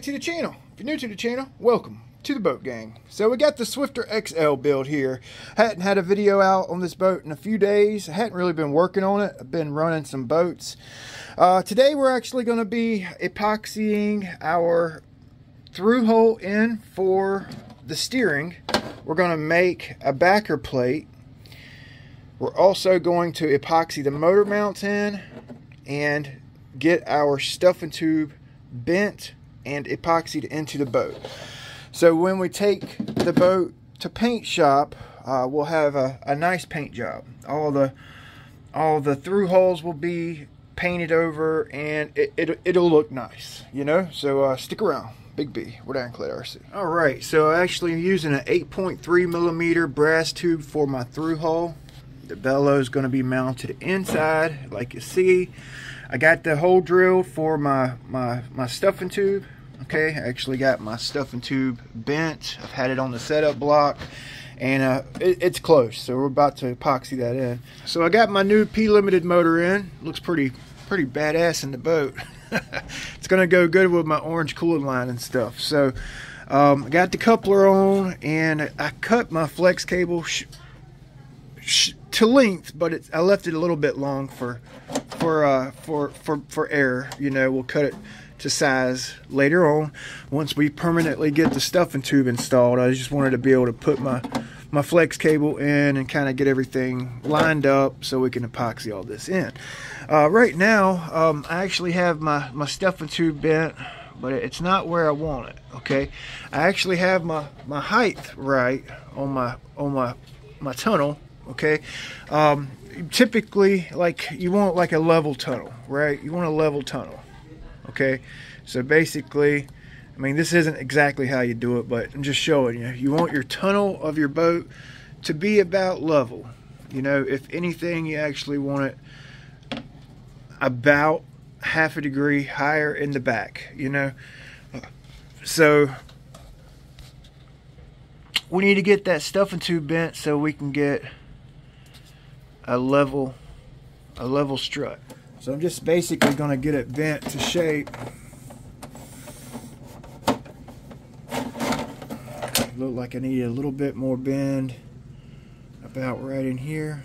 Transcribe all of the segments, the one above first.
Back to the channel. If you're new to the channel, welcome to the boat gang. So we got the Swifter XL build here. Hadn't had a video out on this boat in a few days. I hadn't really been working on it. I've been running some boats. Uh, today we're actually going to be epoxying our through hole in for the steering. We're going to make a backer plate. We're also going to epoxy the motor mounts in and get our stuffing tube bent and epoxied into the boat. So when we take the boat to paint shop, uh, we'll have a, a, nice paint job. All the all the through holes will be painted over and it, it, it'll look nice, you know? So uh, stick around. Big B, we're Ironclad RC. All right, so actually am using an 8.3 millimeter brass tube for my through hole. The bellow is going to be mounted inside, like you see. I got the hole drilled for my, my, my stuffing tube. Okay, I actually got my stuffing tube bent. I've had it on the setup block and uh, it, it's close. So we're about to epoxy that in. So I got my new P Limited motor in. Looks pretty, pretty badass in the boat. it's gonna go good with my orange cooling line and stuff. So um, I got the coupler on and I cut my flex cable to length, but I left it a little bit long for for uh, for for for air. You know, we'll cut it to size later on once we permanently get the stuffing tube installed. I just wanted to be able to put my my flex cable in and kind of get everything lined up so we can epoxy all this in. Uh, right now, um, I actually have my, my stuffing tube bent, but it's not where I want it, okay? I actually have my, my height right on my, on my, my tunnel, okay? Um, typically like you want like a level tunnel right? You want a level tunnel okay? So basically I mean this isn't exactly how you do it but I'm just showing you. You want your tunnel of your boat to be about level. You know if anything you actually want it about half a degree higher in the back you know? So we need to get that stuffing tube bent so we can get a level a level strut. So I'm just basically going to get it bent to shape. Look like I need a little bit more bend about right in here.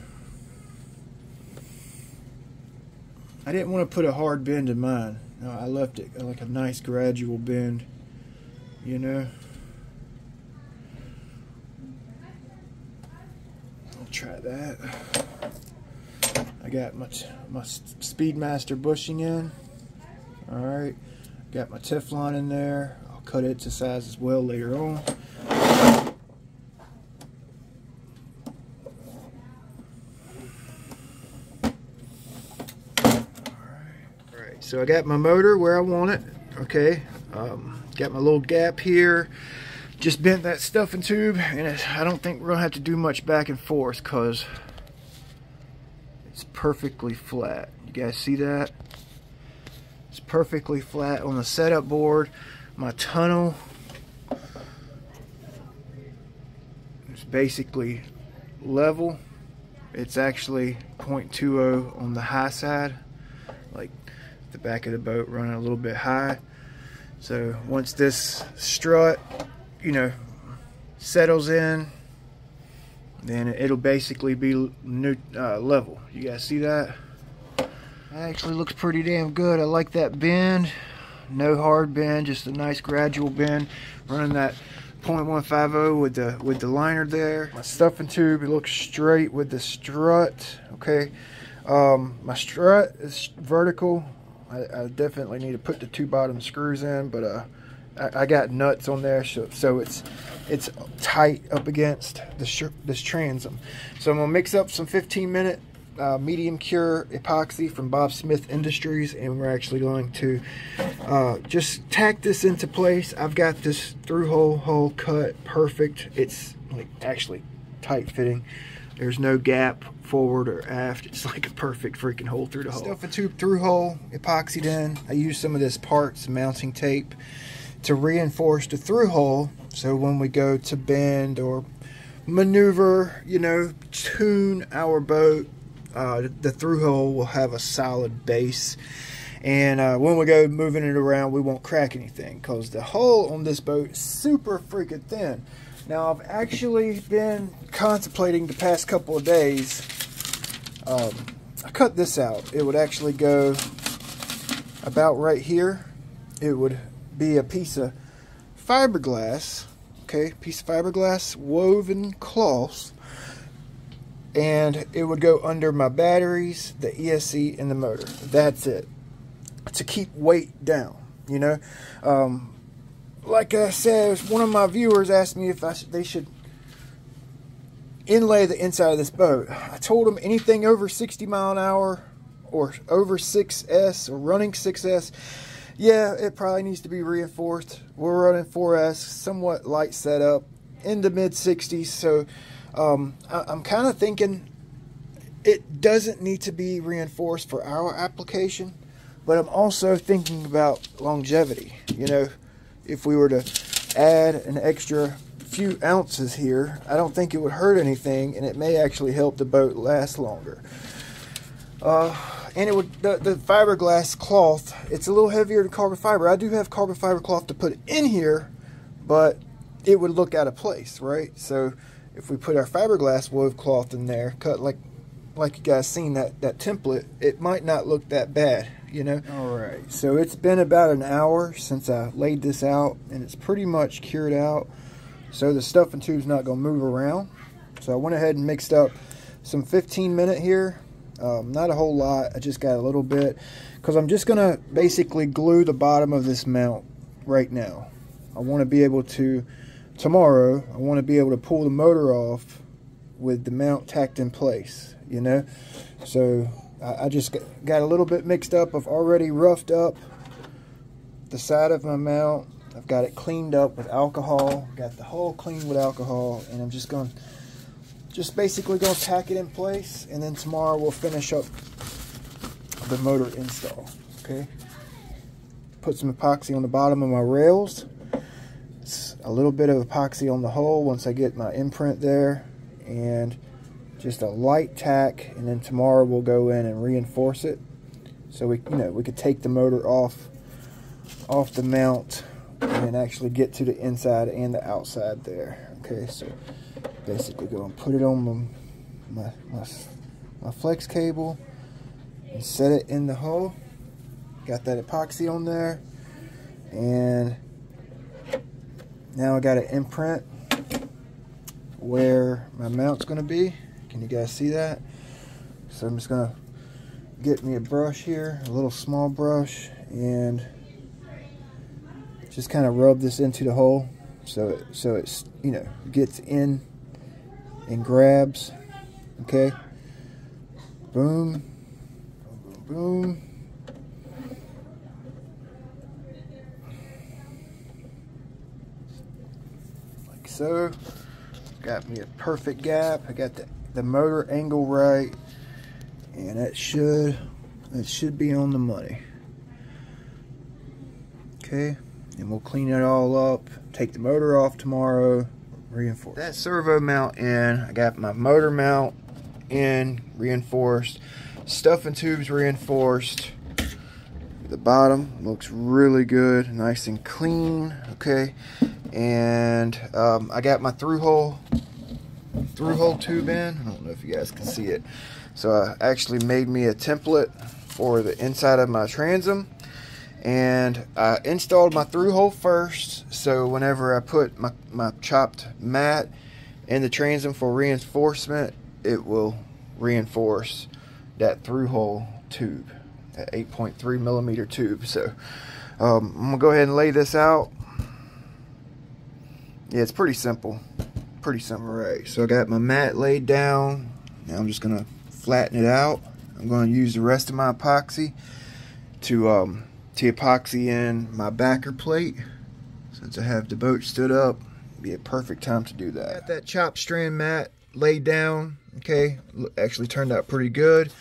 I didn't want to put a hard bend in mine. No, I left it like a nice gradual bend, you know. I'll try that. I got my, my Speedmaster bushing in. Alright, got my Teflon in there. I'll cut it to size as well later on. So I got my motor where I want it. Okay, um, got my little gap here. Just bent that stuffing tube, and I don't think we're to have to do much back and forth because perfectly flat. You guys see that? It's perfectly flat on the setup board. My tunnel is basically level. It's actually 0.20 on the high side, like the back of the boat running a little bit high. So once this strut, you know, settles in, then it'll basically be new uh, level. You guys see that? That actually looks pretty damn good. I like that bend. No hard bend, just a nice gradual bend. Running that 0.150 with the with the liner there. My stuffing tube, it looks straight with the strut. Okay. Um, my strut is vertical. I, I, definitely need to put the two bottom screws in, but uh, I, I got nuts on there, so, so it's it's tight up against this, this transom. So I'm gonna mix up some 15 minute uh, medium cure epoxy from Bob Smith Industries and we're actually going to uh, just tack this into place. I've got this through hole hole cut perfect. It's like actually tight fitting. There's no gap forward or aft. It's like a perfect freaking hole through the hole. Stuff a tube through hole, epoxied in. I use some of this parts mounting tape to reinforce the through hole so when we go to bend or maneuver, you know, tune our boat, uh, the through hole will have a solid base And uh, when we go moving it around, we won't crack anything because the hull on this boat is super freaking thin. Now, I've actually been contemplating the past couple of days. Um, I cut this out. It would actually go about right here. It would be a piece of fiberglass, okay, piece of fiberglass woven cloth, and it would go under my batteries, the ESC, and the motor. That's it. To keep weight down, you know. Um, like I said, one of my viewers asked me if I they should inlay the inside of this boat. I told them anything over 60 mile an hour or over 6S or running 6S, yeah, it probably needs to be reinforced. We're running 4S, somewhat light setup, in the mid 60s. So um, I, am kind of thinking it doesn't need to be reinforced for our application, but I'm also thinking about longevity. You know, if we were to add an extra few ounces here, I don't think it would hurt anything, and it may actually help the boat last longer. Uh, and it would the, the fiberglass cloth. It's a little heavier than carbon fiber. I do have carbon fiber cloth to put in here, but it would look out of place, right? So if we put our fiberglass wove cloth in there, cut like like you guys seen that that template, it might not look that bad, you know. All right. So it's been about an hour since I laid this out, and it's pretty much cured out. So the stuffing tube's not gonna move around. So I went ahead and mixed up some 15 minute here um, not a whole lot. I just got a little bit because I'm just going to basically glue the bottom of this mount right now. I want to be able to, tomorrow, I want to be able to pull the motor off with the mount tacked in place, you know? So I, I just got a little bit mixed up. I've already roughed up the side of my mount. I've got it cleaned up with alcohol, got the hull cleaned with alcohol, and I'm just going to just basically going to tack it in place and then tomorrow we'll finish up the motor install okay? Put some epoxy on the bottom of my rails. It's a little bit of epoxy on the hull once I get my imprint there and just a light tack and then tomorrow we'll go in and reinforce it. So we you know we could take the motor off off the mount and actually get to the inside and the outside there okay? So basically go and put it on my, my, my, my flex cable and set it in the hole. Got that epoxy on there. And now I got an imprint where my mount's going to be. Can you guys see that? So I'm just going to get me a brush here, a little small brush, and just kind of rub this into the hole so it, so it's you know gets in and grabs. Okay. Boom. Boom, boom. Like so. Got me a perfect gap. I got the, the motor angle right. And that should that should be on the money. Okay. And we'll clean it all up. Take the motor off tomorrow reinforced. That servo mount in, I got my motor mount in, reinforced. Stuffing tubes reinforced. The bottom looks really good, nice and clean, okay. And um, I got my through hole, through hole tube in. I don't know if you guys can see it. So I actually made me a template for the inside of my transom and I installed my through hole first. So whenever I put my, my chopped mat in the transom for reinforcement it will reinforce that through hole tube that 8.3 millimeter tube. So um, I'm gonna go ahead and lay this out. Yeah it's pretty simple pretty simple. Right so I got my mat laid down. Now I'm just gonna flatten it out. I'm going to use the rest of my epoxy to um, to epoxy in my backer plate. Since I have the boat stood up, be a perfect time to do that. Got that chop strand mat laid down, okay, actually turned out pretty good.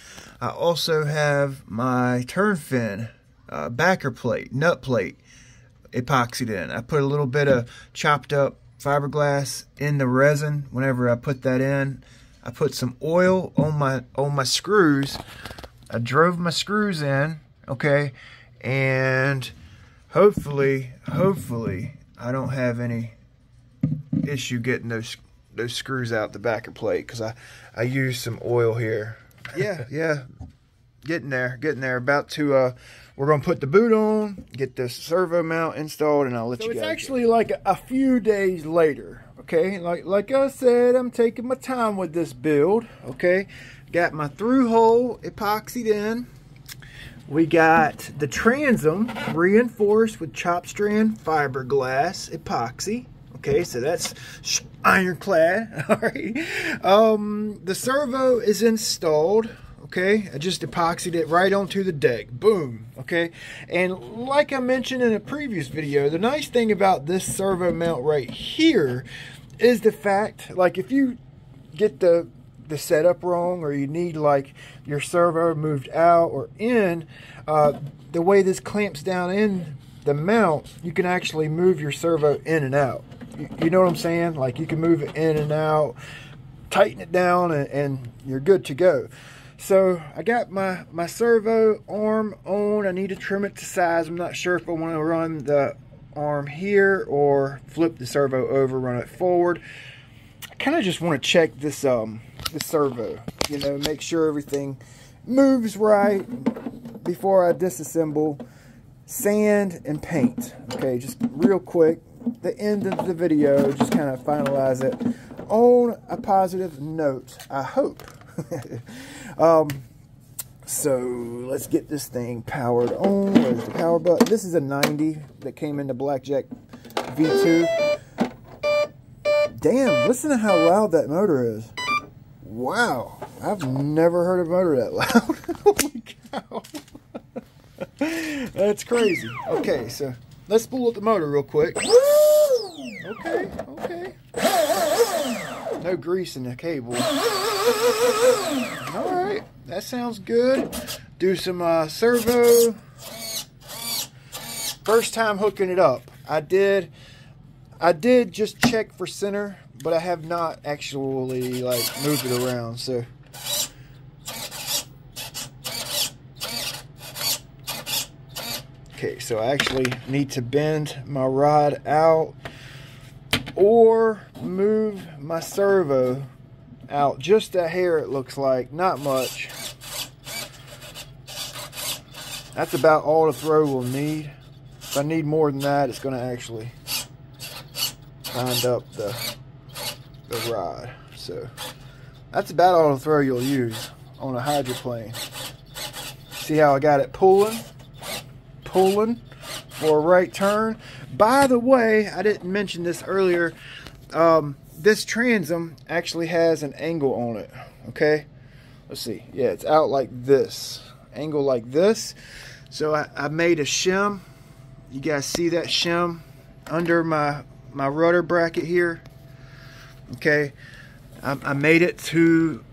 I also have my turn fin uh, backer plate, nut plate, epoxied in. I put a little bit of chopped up fiberglass in the resin whenever I put that in. I put some oil on my on my screws. I drove my screws in, okay, And hopefully, hopefully, I don't have any issue getting those those screws out the backer plate because I I used some oil here. Yeah, yeah, getting there, getting there. About to uh, we're gonna put the boot on, get the servo mount installed, and I'll let so you. So it's actually like a few days later. Okay, like like I said, I'm taking my time with this build. Okay, got my through hole epoxied in. We got the transom reinforced with chop strand fiberglass epoxy. Okay, so that's ironclad. All right. Um, the servo is installed. Okay, I just epoxied it right onto the deck. Boom. Okay, and like I mentioned in a previous video, the nice thing about this servo mount right here is the fact, like if you get the the setup wrong or you need like your servo moved out or in, uh, the way this clamps down in the mount, you can actually move your servo in and out you know what I'm saying? Like you can move it in and out, tighten it down, and, and you're good to go. So I got my, my servo arm on. I need to trim it to size. I'm not sure if I want to run the arm here or flip the servo over, run it forward. Kind of just want to check this um this servo, you know, make sure everything moves right before I disassemble sand and paint. Okay, just real quick the end of the video, just kind of finalize it on a positive note, I hope. um, so let's get this thing powered on. Where's the power button? This is a 90 that came into Blackjack V2. Damn, listen to how loud that motor is. Wow, I've never heard a motor that loud. Holy cow. That's crazy. Okay, so let's spool up the motor real quick. Okay, okay. No grease in the cable. All right, that sounds good. Do some uh, servo. First time hooking it up. I did, I did just check for center, but I have not actually like moved it around. So. Okay, so I actually need to bend my rod out or move my servo out just a hair it looks like not much that's about all the throw will need if I need more than that it's going to actually bind up the the rod so that's about all the throw you'll use on a hydroplane see how I got it pulling pulling for a right turn. By the way, I didn't mention this earlier. Um, this transom actually has an angle on it. Okay, let's see. Yeah, it's out like this, angle like this. So I, I made a shim. You guys see that shim under my my rudder bracket here? Okay, I, I made it to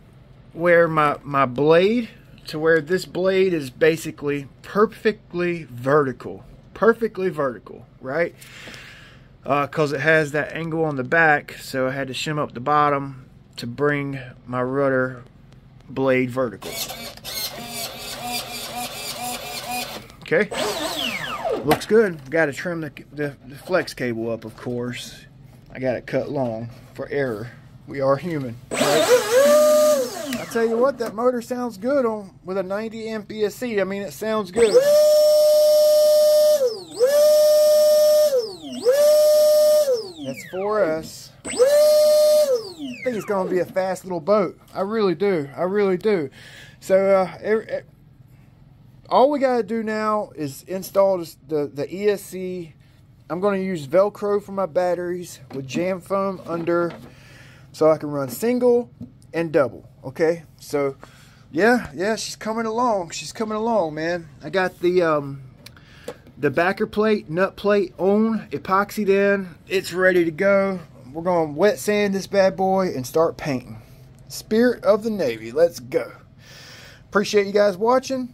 where my my blade to where this blade is basically perfectly vertical perfectly vertical, right? Because uh, it has that angle on the back, so I had to shim up the bottom to bring my rudder blade vertical. Okay, looks good. Got to trim the, the, the flex cable up, of course. I got it cut long for error. We are human. I tell you what, that motor sounds good on with a 90 amp ESC. I mean, it sounds good. That's for us. I think it's going to be a fast little boat. I really do. I really do. So, uh, every, all we got to do now is install the, the ESC. I'm going to use Velcro for my batteries with jam foam under so I can run single and double. Okay, so yeah, yeah, she's coming along. She's coming along, man. I got the um, the backer plate, nut plate on, epoxied in. It's ready to go. We're going to wet sand this bad boy and start painting. Spirit of the Navy, let's go. Appreciate you guys watching.